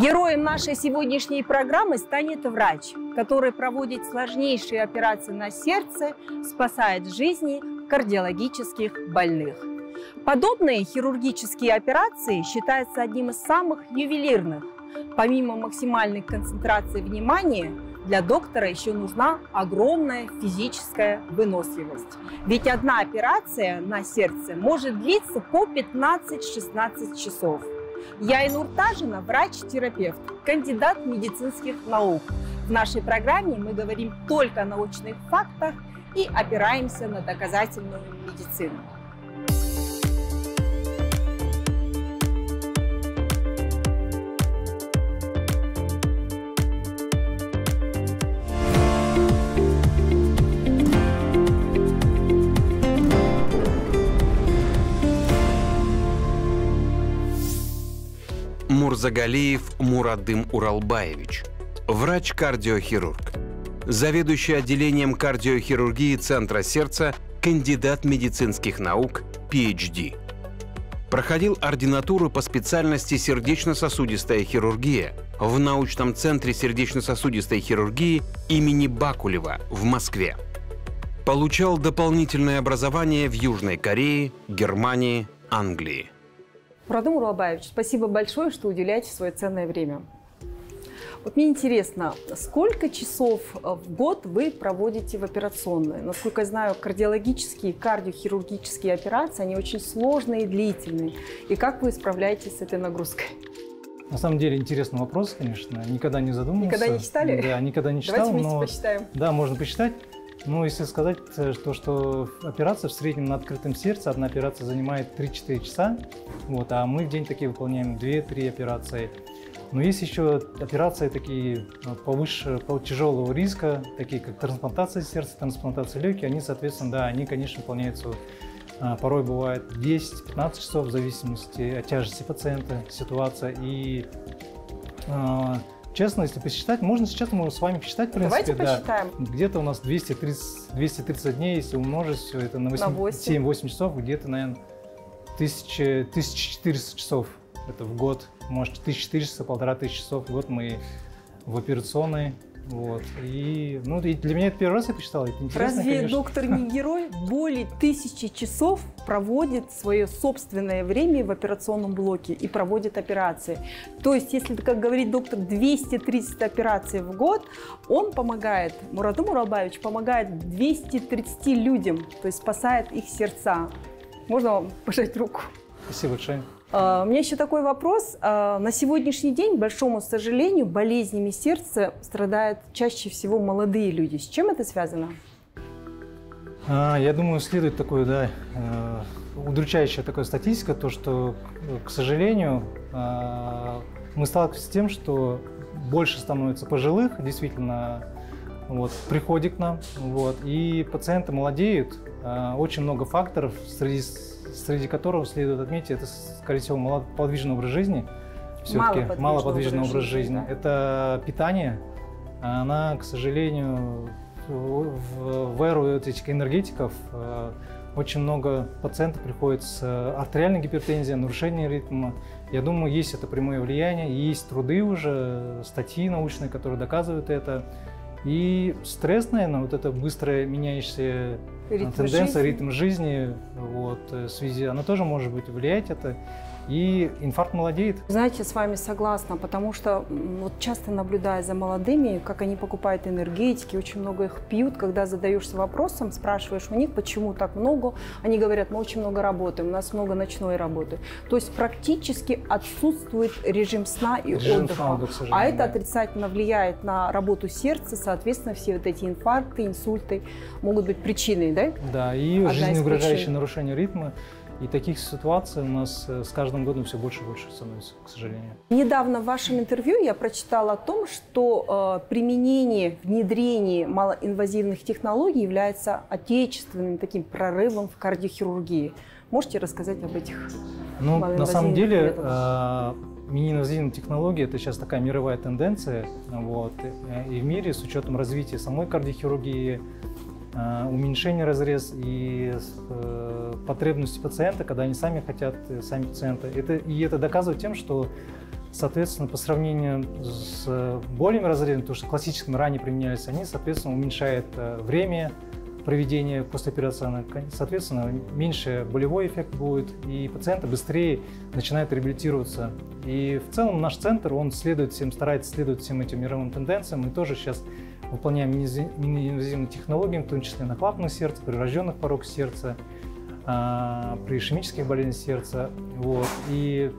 Героем нашей сегодняшней программы станет врач, который проводит сложнейшие операции на сердце, спасает жизни кардиологических больных. Подобные хирургические операции считаются одним из самых ювелирных. Помимо максимальной концентрации внимания, для доктора еще нужна огромная физическая выносливость. Ведь одна операция на сердце может длиться по 15-16 часов. Я Инур Тажина, врач-терапевт, кандидат медицинских наук. В нашей программе мы говорим только о научных фактах и опираемся на доказательную медицину. Мурзагалиев Мурадым Уралбаевич, врач-кардиохирург, заведующий отделением кардиохирургии Центра сердца, кандидат медицинских наук, PhD. Проходил ординатуру по специальности сердечно-сосудистая хирургия в научном центре сердечно-сосудистой хирургии имени Бакулева в Москве. Получал дополнительное образование в Южной Корее, Германии, Англии. Мурадым Уралбаевич, спасибо большое, что уделяете свое ценное время. Вот мне интересно, сколько часов в год вы проводите в операционной? Насколько я знаю, кардиологические, кардиохирургические операции, они очень сложные и длительные. И как вы справляетесь с этой нагрузкой? На самом деле интересный вопрос, конечно. Никогда не задумывался. Никогда не читали? Да, никогда не читал. Давайте вместе но... посчитаем. Да, можно посчитать. Ну, если сказать, э, то, что операция в среднем на открытом сердце, одна операция занимает 3-4 часа, вот, а мы в день такие выполняем 2-3 операции. Но есть еще операции такие э, повыше, по тяжелого риска, такие как трансплантация сердца, трансплантация легких, они, соответственно, да, они, конечно, выполняются а, порой бывает 10-15 часов в зависимости от тяжести пациента, ситуация. И честно, если посчитать, можно сейчас мы с вами посчитать, в принципе. Давайте посчитаем. Да, где-то у нас 230, 230 дней, если умножить все это на, 8, На 8. 7-8 часов, где-то, наверное, 1000, 1400 часов. Это в год. Может, 1400, полтора тысячи часов в год мы в операционной. Вот. И, ну, и для меня это первый раз я посчитал. Это интересно, Разве конечно. доктор не герой? Более тысячи часов проводит свое собственное время в операционном блоке и проводит операции. То есть, если, как говорит доктор, 230 операций в год, он помогает, Мураду Муралбаевич помогает 230 людям, то есть спасает их сердца. Можно вам пожать руку? Спасибо большое. А, У меня еще такой вопрос. А, На сегодняшний день, к большому сожалению, болезнями сердца страдают чаще всего молодые люди. С чем это связано? А, Я думаю, следует такое, да, э, удручающая такая статистика, то, что, э, к сожалению, мы сталкиваемся с тем, что больше становится пожилых, действительно, вот, в приходе к нам, вот, и пациенты молодеют. Очень много факторов, среди, среди которых следует отметить, это, скорее всего, малоподвижный образ жизни. Все-таки Малоподвижный малоподвижный образ жизни, жизни. да. Это питание. Она, к сожалению, в, в- эру этих энергетиков э, очень много пациентов приходит с э, артериальной гипертензией, нарушением ритма. Я думаю, есть это прямое влияние, есть труды уже, статьи научные, которые доказывают это. И стресс, наверное, вот это быстрое меняющаяся Ритм тенденция, жизни. ритм жизни, вот, э, в связи, она тоже может быть влиять это. И инфаркт молодеет. Знаете, с вами согласна, потому что вот часто наблюдая за молодыми, как они покупают энергетики, очень много их пьют, когда задаешься вопросом, спрашиваешь у них, почему так много, они говорят, мы очень много работаем, у нас много ночной работы. То есть практически отсутствует режим сна и Режим отдыха. сна, сожалению, а это да. отрицательно влияет на работу сердца, соответственно, все вот эти инфаркты, инсульты могут быть причиной, да? Да, и Одна из жизнеугрожающее причин. нарушение ритма. И таких ситуаций у нас э, с каждым годом все больше и больше становится, к сожалению. Недавно в вашем интервью я прочитала о том, что э, применение, внедрение малоинвазивных технологий является отечественным таким прорывом в кардиохирургии. Можете рассказать об этих? Ну, на самом деле, методов? э, миниинвазивные технологии – это сейчас такая мировая тенденция. Вот, э, и в мире с учетом развития самой кардиохирургии, уменьшение разрез и потребности пациента, когда они сами хотят, сами пациенты. Это, и это доказывает тем, что Соответственно, по сравнению с более разрезами, то, что классическими ранее применялись, они, соответственно, уменьшают время проведения послеоперационного. Соответственно, меньше болевой эффект будет, и пациенты быстрее начинают реабилитироваться. И в целом наш центр, он следует всем, старается следовать всем этим мировым тенденциям. Мы тоже сейчас выполняем миниинвазивные технологии, в том числе на клапанных сердца, при рожденных порог сердца, а, при ишемических болезнях сердца. Вот. И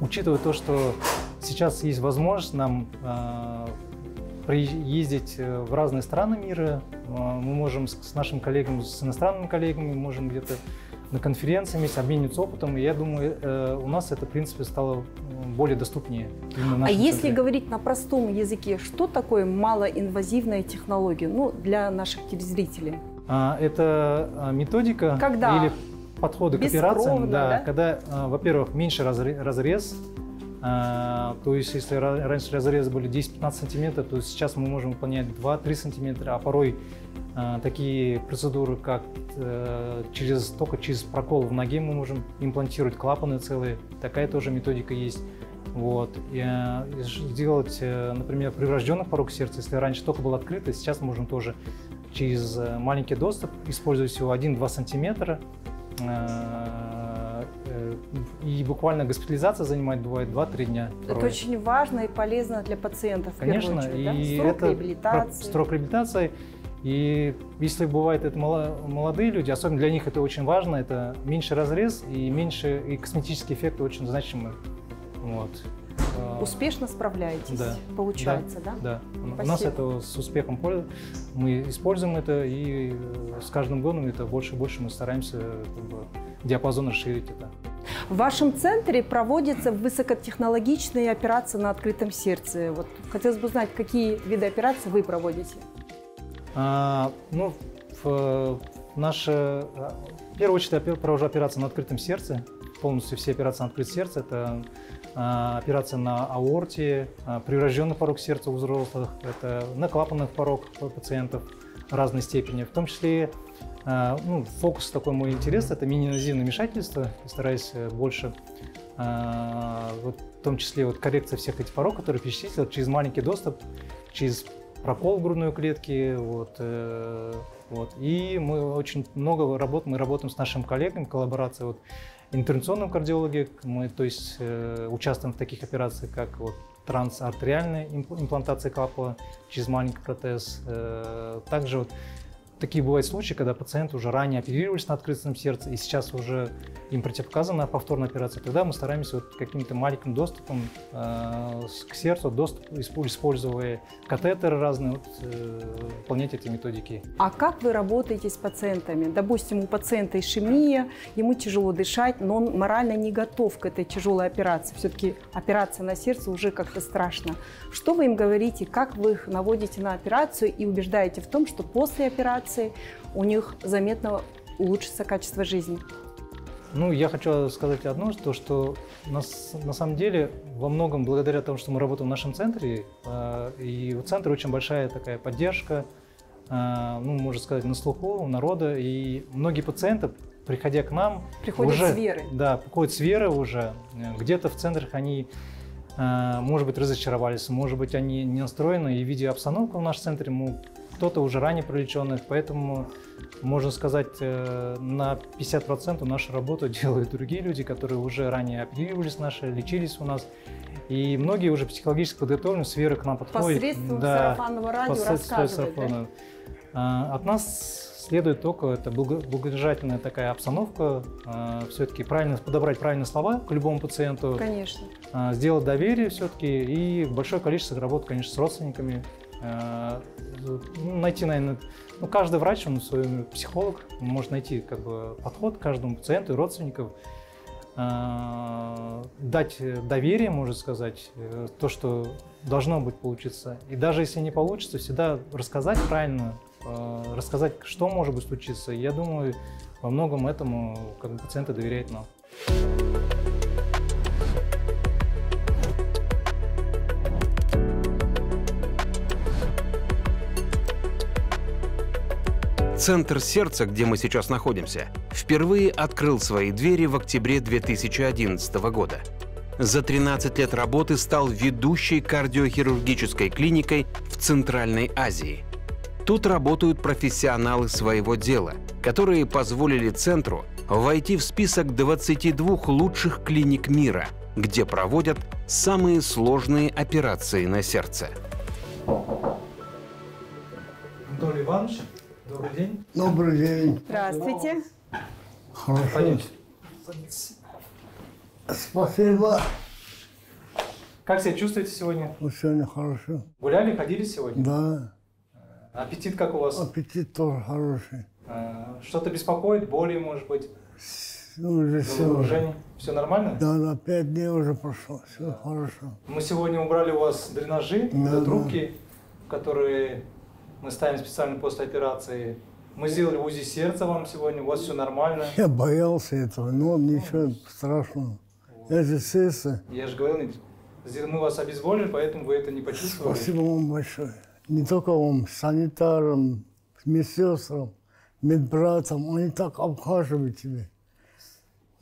учитывая то, что сейчас есть возможность нам э, ездить в разные страны мира, э, мы можем с нашими коллегами, с иностранными коллегами, можем где-то на конференции вместе обмениваться опытом. И я думаю, э, у нас это, в принципе, стало более доступнее. А если говорить на простом языке, что такое малоинвазивная технология ну, для наших телезрителей? А, это а, методика Когда? или подходы к операциям, да, да? когда, а, во-первых, меньше разрез, то есть, если раньше разрезы были 10-15 сантиметров, то сейчас мы можем выполнять 2-3 сантиметра, а порой а, такие процедуры, как э, через, только через прокол в ноге мы можем имплантировать клапаны целые, такая тоже методика есть. Вот. И, сделать, э, например, при врожденных порог сердца, если раньше только был открыто, сейчас можем тоже через э, маленький доступ использовать всего 1-2 сантиметра, Э, э, и буквально госпитализация занимает бывает 2-3 дня. Порой. Это очень важно и полезно для пациентов. Конечно, очередь, и да? срок это реабилитации. Срок реабилитации. И если бывает это молодые люди, особенно для них это очень важно, это меньше разрез и меньше и косметические эффекты очень значимы. Вот. А, Успешно справляетесь, да. получается, да? Да. да. У нас это с успехом мы используем это, и э, с каждым годом это больше и больше мы стараемся как бы, диапазон расширить это. В вашем центре проводятся высокотехнологичные операции на открытом сердце. Вот хотелось бы узнать, какие виды операций вы проводите? А, ну, в, в наше, а, в первую очередь я провожу операции на открытом сердце. Полностью все операции на открытом сердце. Это а, операция на аорте, а, прирожденный порог сердца у взрослых, это на клапанных порог пациентов разной степени. В том числе а, ну, фокус такой мой интерес – это мини-инвазивное вмешательство. Стараюсь э, больше, вот, в том числе вот коррекция всех этих порог, которые перечислил, через маленький доступ, через прокол грудной клетке. Вот, э, вот. И мы очень много работаем, мы работаем с нашим коллегами, коллаборация вот, интервенционном кардиологии, мы то есть, э, участвуем в таких операциях, как вот, трансартериальная имплантация клапана через маленький протез. Э, также вот, такие бывают случаи, когда пациенты уже ранее оперировались на открытом сердце, и сейчас уже им противопоказана повторная операция. Тогда мы стараемся вот каким-то маленьким доступом э, к сердцу, доступ, используя катетеры разные, вот, э, выполнять эти методики. А как вы работаете с пациентами? Допустим, у пациента ишемия, ему тяжело дышать, но он морально не готов к этой тяжелой операции. Все-таки операция на сердце уже как-то страшно. Что вы им говорите, как вы их наводите на операцию и убеждаете в том, что после операции операции, у них заметно улучшится качество жизни. Ну, я хочу сказать одно, то, что нас, на самом деле во многом благодаря тому, что мы работаем в нашем центре, э, и у центра очень большая такая поддержка, э, ну, можно сказать, на слуху у народа, и многие пациенты, приходя к нам, приходят уже, с верой. Да, приходят с верой уже. Где-то в центрах они, э, может быть, разочаровались, может быть, они не настроены, и видя обстановку в нашем центре, мы кто-то уже ранее привлеченных, поэтому можно сказать, э, на 50% нашу работу делают другие люди, которые уже ранее оперировались наши, лечились у нас. И многие уже психологически подготовлены, с верой к нам подходят. Посредством да, сарафанного радио рассказывают, да? А, от нас следует только это благодержательная такая обстановка, а, все-таки правильно подобрать правильные слова к любому пациенту. Конечно. А, сделать доверие все-таки и большое количество работ, конечно, с родственниками, найти, наверное, ну, каждый врач, он свой психолог, может найти как бы, подход к каждому пациенту и родственникам, э, дать доверие, можно сказать, э, то, что должно быть получиться. И даже если не получится, всегда рассказать правильно, рассказать, что может быть случиться. Я думаю, во многом этому как бы, пациенты доверяют нам. Центр сердца, где мы сейчас находимся, впервые открыл свои двери в октябре 2011 года. За 13 лет работы стал ведущей кардиохирургической клиникой в Центральной Азии. Тут работают профессионалы своего дела, которые позволили центру войти в список 22 лучших клиник мира, где проводят самые сложные операции на сердце. Анатолий Иванович, добрый день. Добрый день. Здравствуйте. Хорошо. Пойдемте. Спасибо. Как себя чувствуете сегодня? Вот сегодня хорошо. Гуляли, ходили сегодня? Да, Аппетит как у вас? аппетит тоже хороший. А, Что-то беспокоит? Боли, может быть? Ну, уже все. Головокружение? Все нормально? Да, на пять дней уже прошло. Все хорошо. Мы сегодня убрали у вас дренажи, Да, это да. трубки, которые мы ставим специально после операции. Мы сделали УЗИ сердца вам сегодня, у вас все нормально. Я боялся этого, но ничего страшного. Я же сердце. Я же говорил, мы вас обезболили, поэтому вы это не почувствовали. Спасибо вам большое. Не только вам, санитарам, медсестрам, медбратам, они так обхаживают тебя.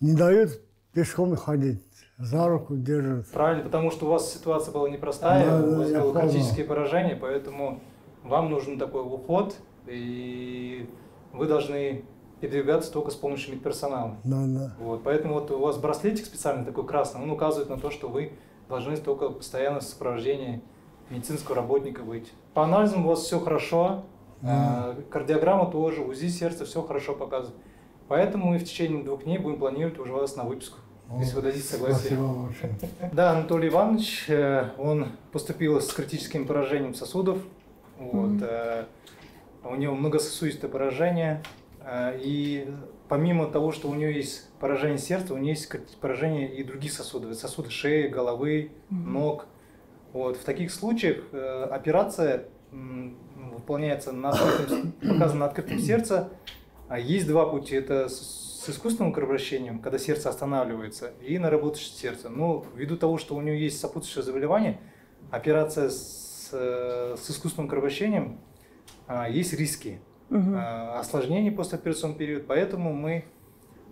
Не дают пешком ходить, за руку держат. Правильно, потому что у вас ситуация была непростая, Да, вас было понял. критическое поражение, поэтому вам нужен такой уход, и вы должны передвигаться только с помощью медперсонала. Да, да. Вот, поэтому вот у вас браслетик специальный такой красный, он указывает на то, что вы должны только постоянно в сопровождении медицинского работника быть. По анализам у вас все хорошо, э, кардиограмма тоже, УЗИ сердца все хорошо показывает. Поэтому мы в течение двух дней будем планировать уже вас на выписку, если вы дадите согласие. Да, Анатолий Иванович, э, он поступил с критическим поражением сосудов. Вот, э, у него многососудистое поражение. э, И помимо того, что у него есть поражение сердца, у него есть поражение и других сосудов. Сосуды шеи, головы, ног. Вот, в таких случаях э, операция выполняется на открытом, показана на открытом сердце. А Есть два пути. Это с искусственным кровообращением, когда сердце останавливается, и на работающее сердце. Но ввиду того, что у него есть сопутствующее заболевание, операция с, э, с искусственным кровообращением, а, есть риски а, осложнений послеоперационный период. Поэтому мы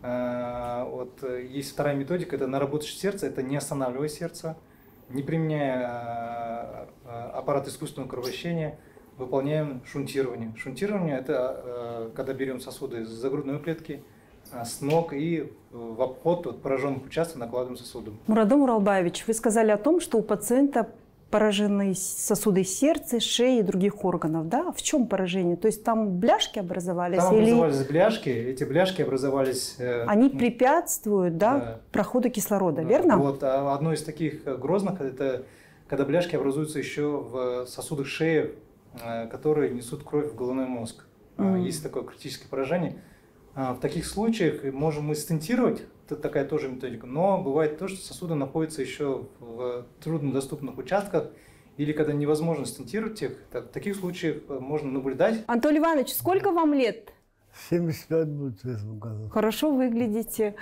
а, вот э, есть вторая методика, это на работающее сердце, это не останавливая сердце, не применяя аппарат искусственного кровообращения, выполняем шунтирование. Шунтирование это э, когда берем сосуды с грудной клетки, с ног и в обход от пораженных участков накладываем сосуды. Мурадом Уралбаевич, вы сказали о том, что у пациента поражены сосуды сердца, шеи и других органов, да? В чем поражение? То есть там бляшки образовались Там или образовались бляшки, эти бляшки образовались... э, они м, препятствуют, да, Да. проходу кислорода, Да, верно? Вот а одно из таких грозных это когда бляшки образуются еще в сосудах шеи, э, которые несут кровь в головной мозг. Мгм. Есть такое критическое поражение. А, В таких случаях можем мы стентировать, это такая тоже методика, но бывает то, что сосуды находятся еще в труднодоступных участках, или когда невозможно стентировать их, так- в таких случаях э, можно наблюдать Анатолий Иванович, сколько вам лет? 75 будет в этом году. Хорошо выглядите.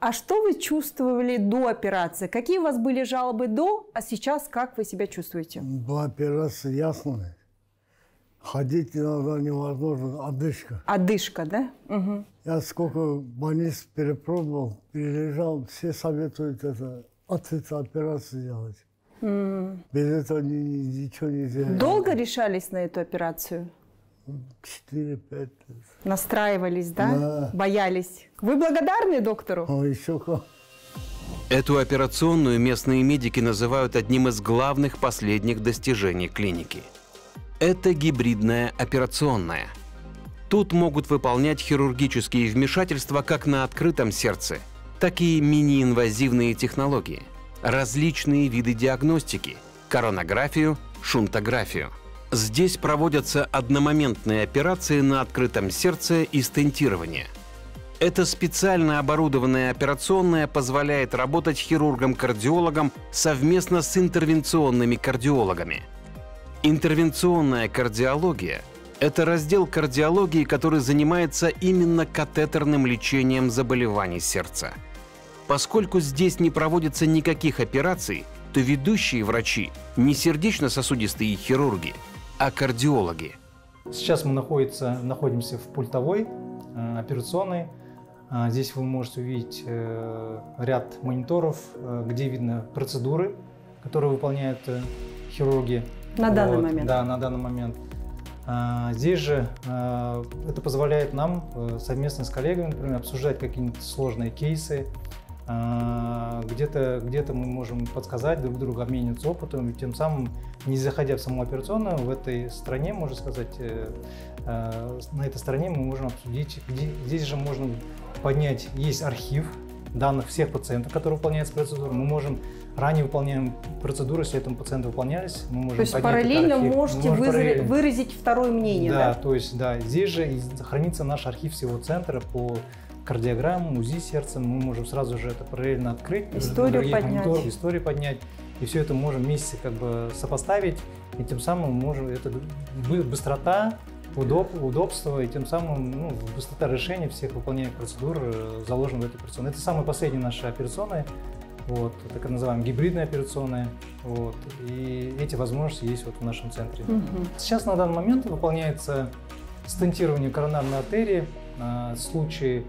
А что вы чувствовали до операции? Какие у вас были жалобы до, а сейчас как вы себя чувствуете? Была операция ясная. Ходить иногда невозможно, одышка. Одышка, да? Мгм. Я сколько больниц перепробовал, перележал, все советуют это, от этой операции делать. М. Без этого ни- ни- ничего нельзя. Долго решались на эту операцию? 4-5 лет. Настраивались, да? Да. Боялись. Вы благодарны доктору? А еще как. Эту операционную местные медики называют одним из главных последних достижений клиники. Это гибридная операционная. Тут могут выполнять хирургические вмешательства как на открытом сердце, так и мини-инвазивные технологии, различные виды диагностики, коронографию, шунтографию. Здесь проводятся одномоментные операции на открытом сердце и стентирование – эта специально оборудованная операционная позволяет работать хирургам-кардиологам совместно с интервенционными кардиологами. Интервенционная кардиология – это раздел кардиологии, который занимается именно катетерным лечением заболеваний сердца. Поскольку здесь не проводится никаких операций, то ведущие врачи не сердечно-сосудистые хирурги, а кардиологи. Сейчас мы находится, находимся в пультовой э, операционной. А, здесь вы можете увидеть э, ряд мониторов, э, где видно процедуры, которые выполняют э, хирурги. На данный момент? Да, на данный момент. А, здесь же э, это позволяет нам э, совместно с коллегами, например, обсуждать какие-нибудь сложные кейсы, а, где-то где мы можем подсказать друг другу, обмениваться опытом, и тем самым, не заходя в саму операционную, в этой стране, можно сказать, э, на этой стороне мы можем обсудить, где, здесь же можно поднять, есть архив данных всех пациентов, которые выполняют процедуру, мы можем ранее выполняем процедуры, если этому пациенту выполнялись, мы можем То есть параллельно архив, можете выразить, параллельно. выразить второе мнение, да? да? то есть, да, здесь же хранится наш архив всего центра по кардиограмму, УЗИ сердца, мы можем сразу же это параллельно открыть, историю поднять. историю поднять, и все это можем вместе как бы сопоставить, и тем самым можем, это быстрота, удоб, удобство, и тем самым ну, быстрота решения всех выполняемых процедур э, заложена в этой операционной. Это самая последняя наша операционная, вот, так называемая гибридная операционная, вот, и эти возможности есть вот в нашем центре. Угу. Сейчас на данный момент выполняется стентирование коронарной артерии, в случае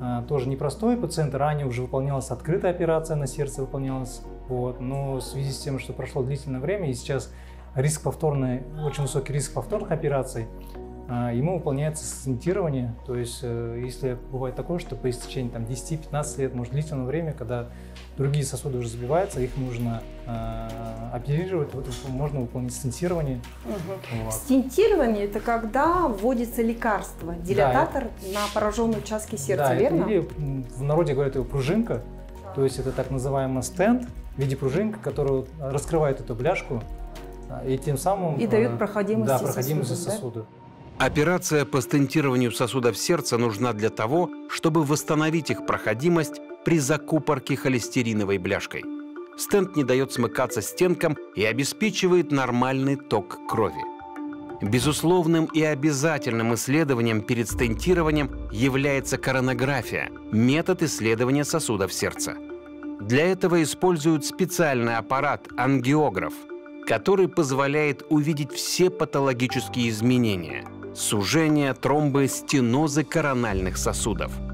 а, тоже непростой. Пациент ранее уже выполнялась открытая операция на сердце выполнялась. Вот. Но в связи с тем, что прошло длительное время и сейчас риск повторной, очень высокий риск повторных операций, а, ему выполняется стентирование. То есть, э, если бывает такое, что по истечении там, 10-15 лет, может длительное время, когда другие сосуды уже забиваются, их нужно э, оперировать, вот, можно выполнить стентирование. Угу. Вот. Стентирование – это когда вводится лекарство, дилататор да, на пораженном участке сердца, да, верно? или в народе говорят его пружинка, то есть это так называемый стенд в виде пружинка, который раскрывает эту бляшку и тем самым… И дает проходимость, да, проходимость сосуда. сосуда. Да? Операция по стентированию сосудов сердца нужна для того, чтобы восстановить их проходимость при закупорке холестериновой бляшкой. Стенд не дает смыкаться стенкам и обеспечивает нормальный ток крови. Безусловным и обязательным исследованием перед стентированием является коронография – метод исследования сосудов сердца. Для этого используют специальный аппарат – ангиограф, который позволяет увидеть все патологические изменения – сужение, тромбы, стенозы корональных сосудов –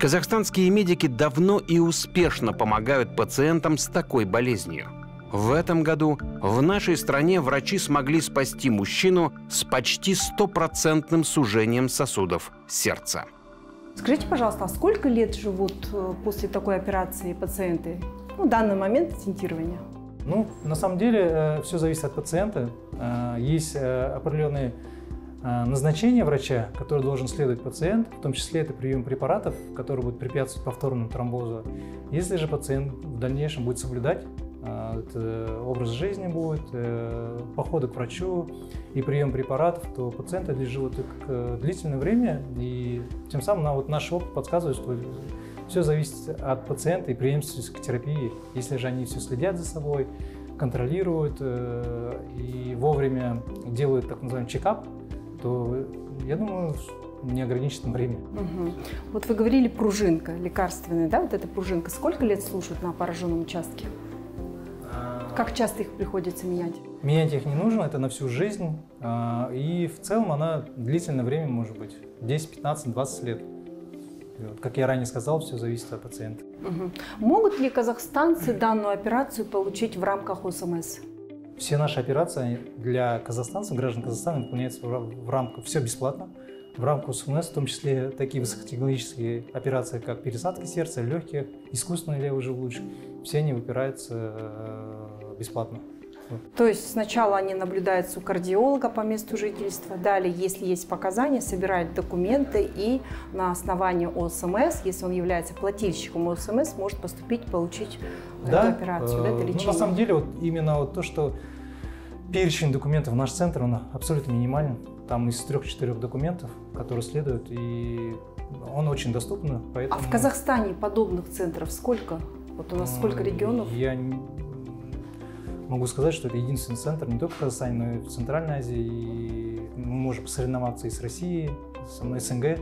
Казахстанские медики давно и успешно помогают пациентам с такой болезнью. В этом году в нашей стране врачи смогли спасти мужчину с почти стопроцентным сужением сосудов сердца. Скажите, пожалуйста, а сколько лет живут э, после такой операции пациенты? Ну, в данный момент стентирования. Ну, на самом деле, э, все зависит от пациента. Э, есть определенные назначение врача, который должен следовать пациент, в том числе это прием препаратов, которые будут препятствовать повторному тромбозу. Если же пациент в дальнейшем будет соблюдать э, это образ жизни будет, э, походы к врачу и прием препаратов, то пациент живут длительное время, и тем самым вот наш опыт подсказывает, что все зависит от пациента и преемственности к терапии. Если же они все следят за собой, контролируют и вовремя делают так называемый чекап, то, я думаю, не ограниченное время. Угу. Вот вы говорили пружинка лекарственная, да, вот эта пружинка. Сколько лет служит на пораженном участке? А... Как часто их приходится менять? Менять их не нужно, это на всю жизнь. А, и в целом она длительное время может быть, 10, 15, 20 лет. Как я ранее сказал, все зависит от пациента. Угу. Могут ли казахстанцы данную операцию получить в рамках ОСМС? Все наши операции для казахстанцев, граждан Казахстана, выполняются в рамках, все бесплатно, в рамках СМС, в том числе такие высокотехнологические операции, как пересадка сердца, легких, искусственный левый желудочек, все они выпираются э, бесплатно. То есть сначала они наблюдаются у кардиолога по месту жительства, далее, если есть показания, собирают документы и на основании ОСМС, если он является плательщиком ОСМС, может поступить, получить да, эту операцию, э, это лечение. Ну, на самом деле, вот именно вот то, что перечень документов в наш центр, он абсолютно минимален. Там из трех-четырех документов, которые следуют, и он очень доступен. Поэтому... А в Казахстане подобных центров сколько? Вот у нас сколько регионов? Я могу сказать, что это единственный центр не только в Казахстане, но и в Центральной Азии. И мы можем соревноваться и с Россией, с СНГ,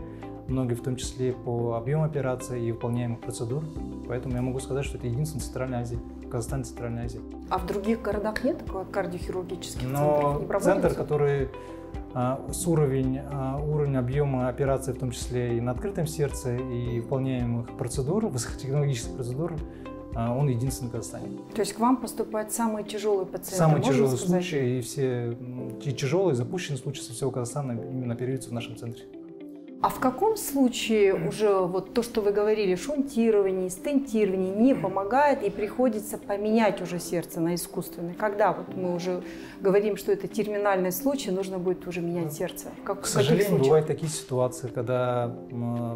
многие в том числе по объему операций и выполняемых процедур. Поэтому я могу сказать, что это единственный Центральной Азии, Казахстан Центральной Азии. А в других городах нет такого кардиохирургических Но центров? центр, который а, с уровень, а, уровень объема операций, в том числе и на открытом сердце, и выполняемых процедур, высокотехнологических процедур, он единственный в Казахстане. То есть к вам поступают самые тяжелые пациенты? Самые тяжелые сказать? случаи и все и тяжелые запущенные случаи со всего Казахстана именно оперируются в нашем центре. А в каком случае уже вот то, что вы говорили, шунтирование, стентирование не помогает и приходится поменять уже сердце на искусственное? Когда вот мы уже говорим, что это терминальный случай, нужно будет уже менять сердце? Как, К сожалению, случаях? бывают такие ситуации, когда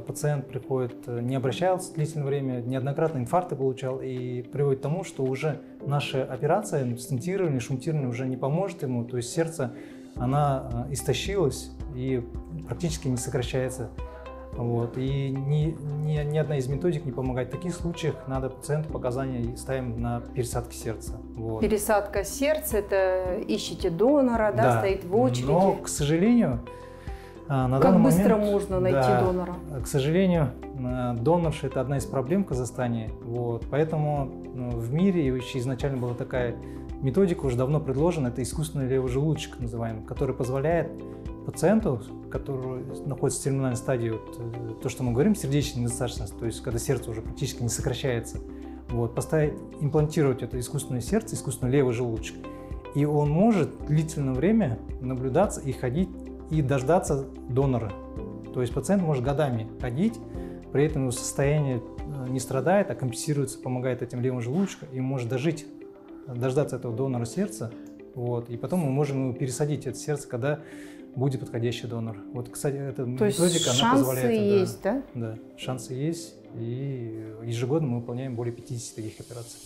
пациент приходит, э, не обращался длительное время, неоднократно инфаркты получал, и приводит к тому, что уже наша операция, стентирование, шунтирование уже не поможет ему, то есть сердце, она э, истощилась и практически не сокращается. Вот. И ни, ни, ни одна из методик не помогает. В таких случаях надо пациенту показания ставим на пересадки сердца. Вот. Пересадка сердца, это ищите донора, да, стоит в очереди. Но, к сожалению, а, на как данный быстро момент- можно найти да, донора? К сожалению, э, донорша – это одна из проблем в Казахстане. Вот. Поэтому ну, в мире изначально была такая методика, уже давно предложена, это искусственный левый желудочек называемый, который позволяет пациенту, который находится в терминальной стадии, вот, э, то, что мы говорим, сердечная недостаточность, то есть когда сердце уже практически не сокращается, вот, поставить, имплантировать это искусственное сердце, искусственный левый желудочек. И он может длительное время наблюдаться и ходить, и дождаться донора. То есть пациент может годами ходить, при этом его состояние э, не страдает, а компенсируется, помогает этим левым желудочком, и может дожить, дождаться этого донора сердца, вот, и потом мы можем ему пересадить это сердце, когда будет подходящий донор. Вот, кстати, эта То есть методика, она шансы позволяет... да, есть, да? да, шансы есть, и ежегодно мы выполняем более 50 таких операций.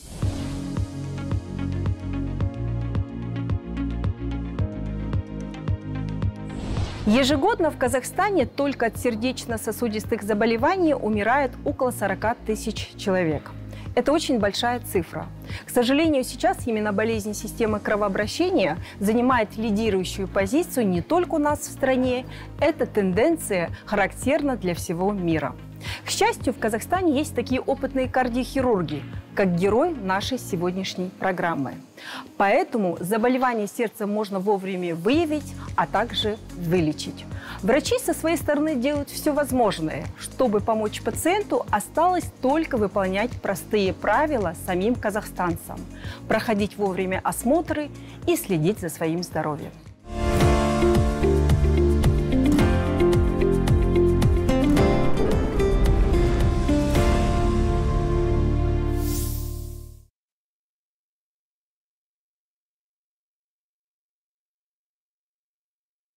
Ежегодно в Казахстане только от сердечно-сосудистых заболеваний умирает около 40 тысяч человек. Это очень большая цифра. К сожалению, сейчас именно болезнь системы кровообращения занимает лидирующую позицию не только у нас в стране. Эта тенденция характерна для всего мира. К счастью, в Казахстане есть такие опытные кардиохирурги, как герой нашей сегодняшней программы. Поэтому заболевание сердца можно вовремя выявить, а также вылечить. Врачи со своей стороны делают все возможное. Чтобы помочь пациенту, осталось только выполнять простые правила самим казахстанцам, проходить вовремя осмотры и следить за своим здоровьем.